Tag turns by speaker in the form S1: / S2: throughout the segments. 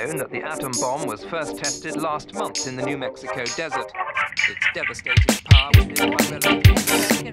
S1: now known that the atom bomb was first tested last month in the New Mexico desert. Its devastating power was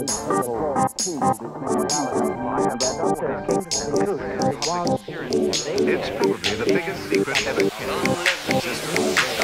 S2: It's probably the biggest secret ever kept.